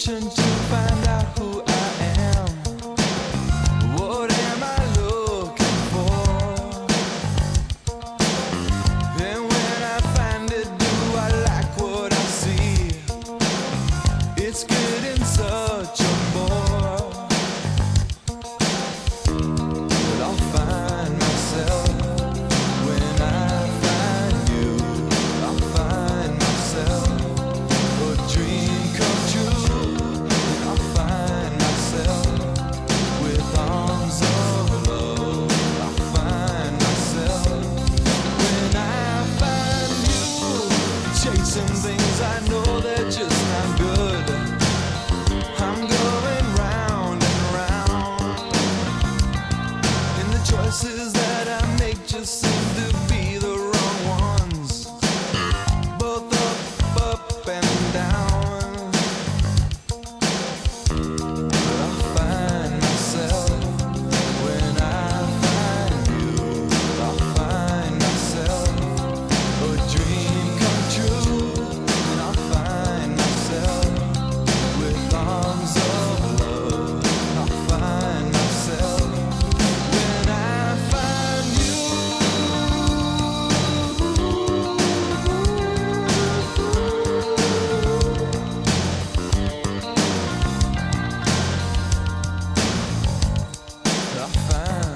searching to find out who I am. What am I looking for? And when I find it, do I like what I see? It's good. chasing things. I know they're just fine.